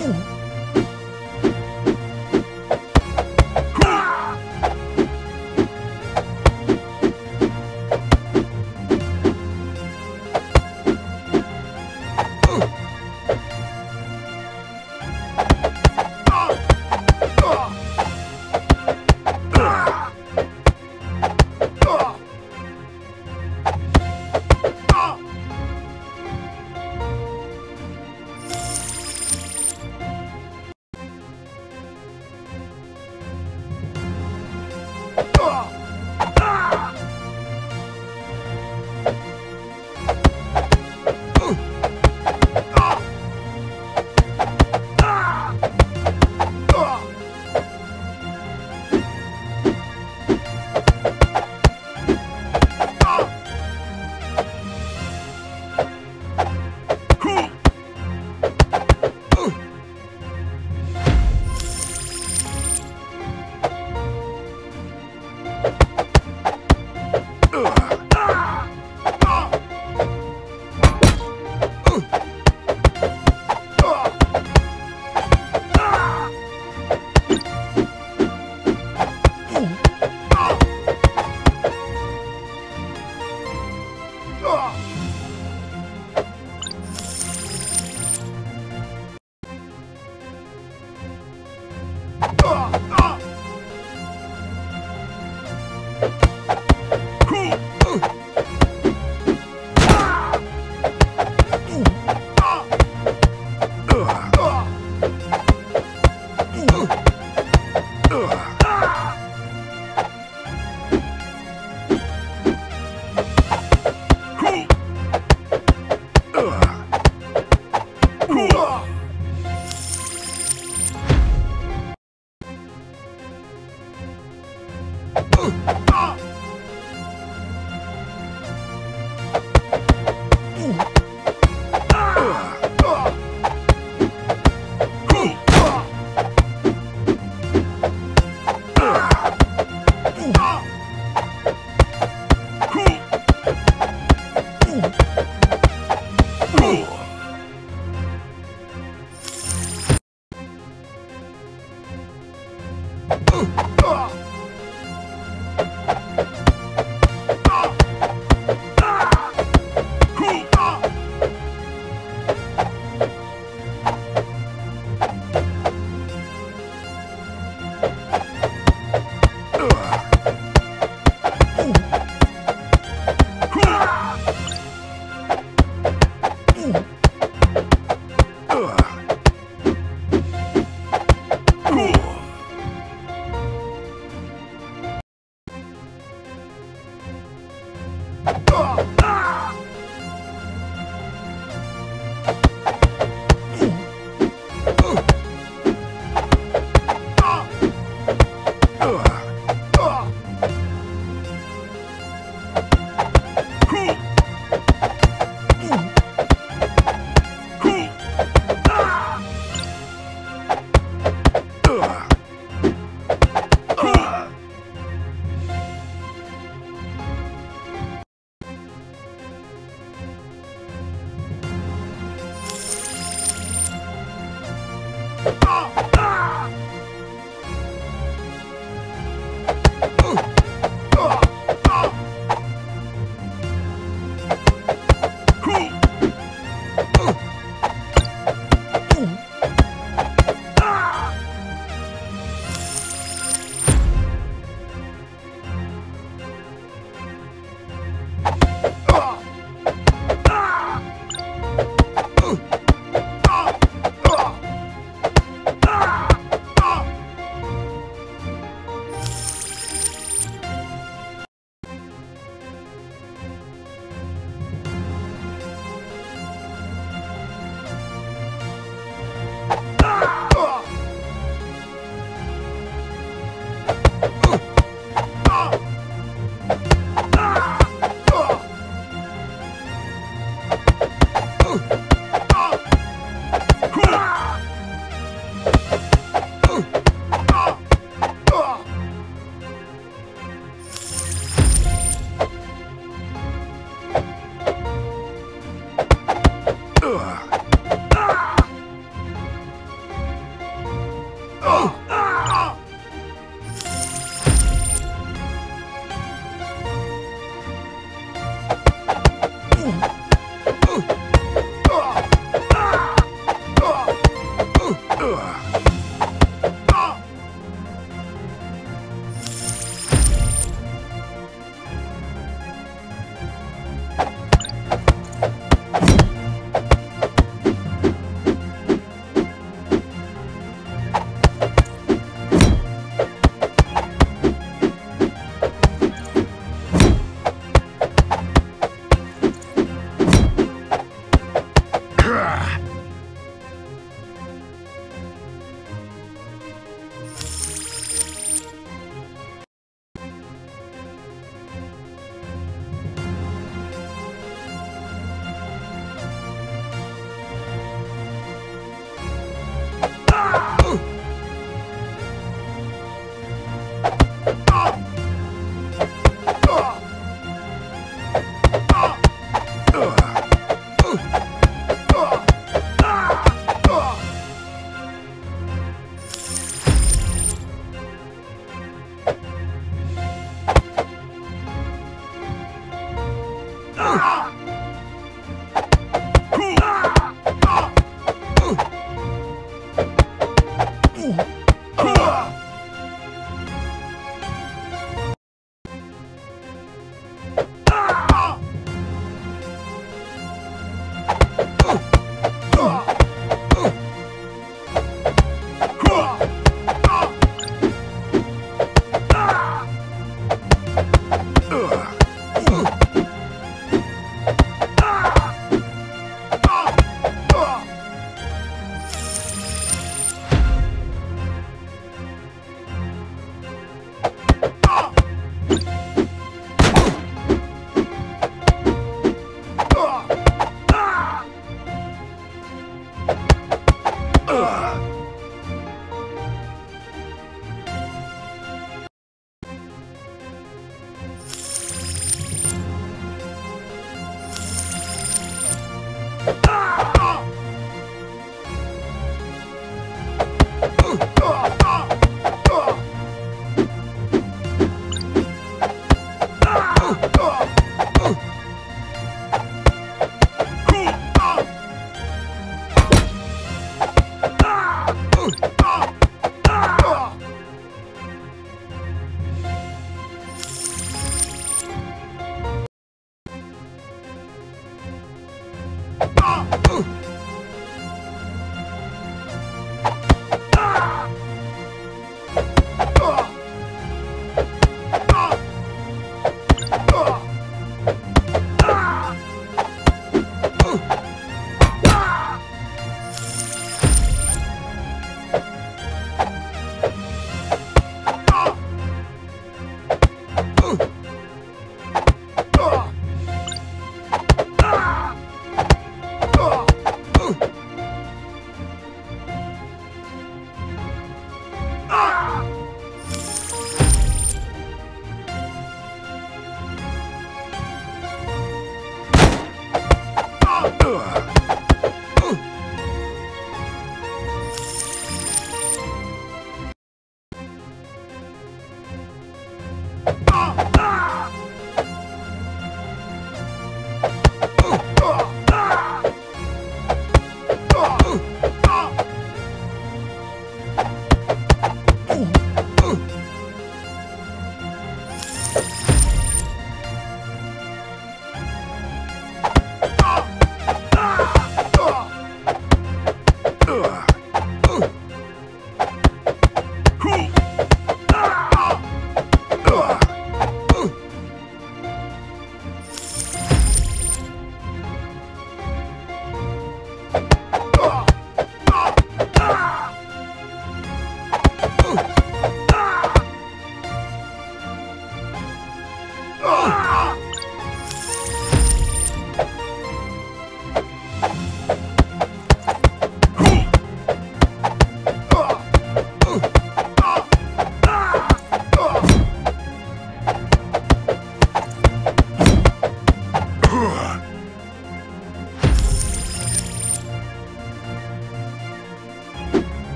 Ooh.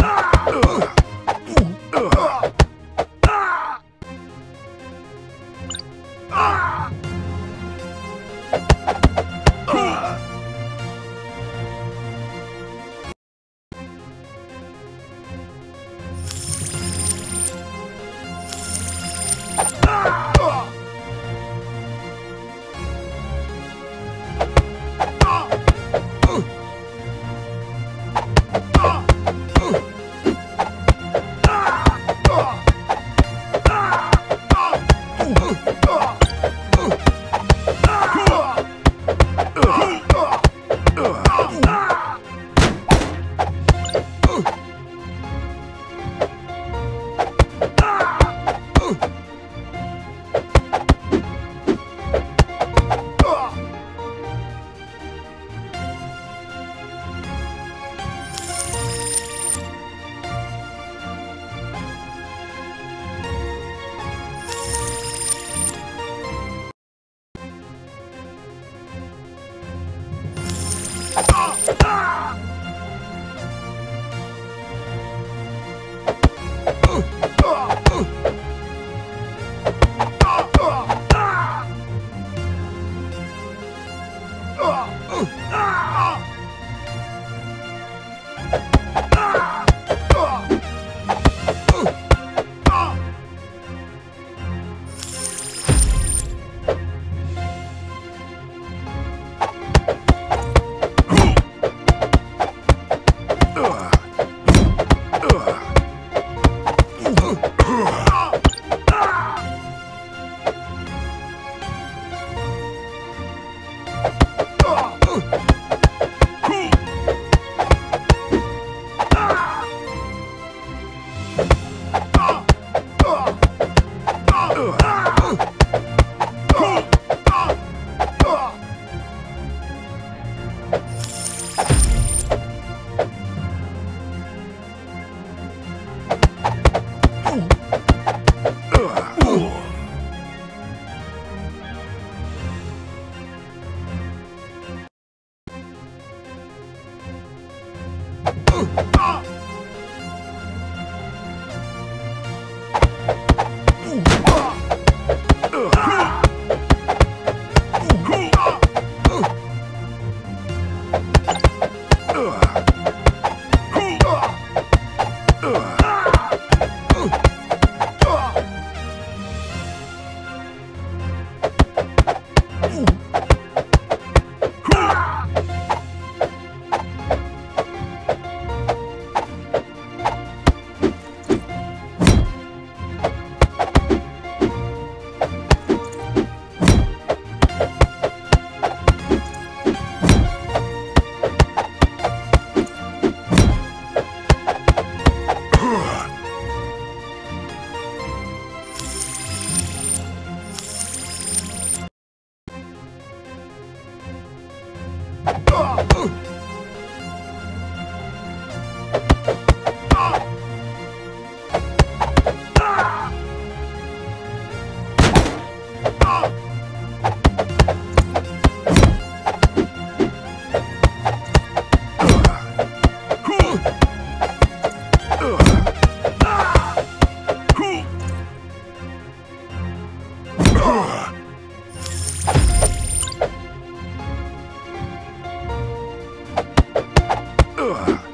Ah! Ah!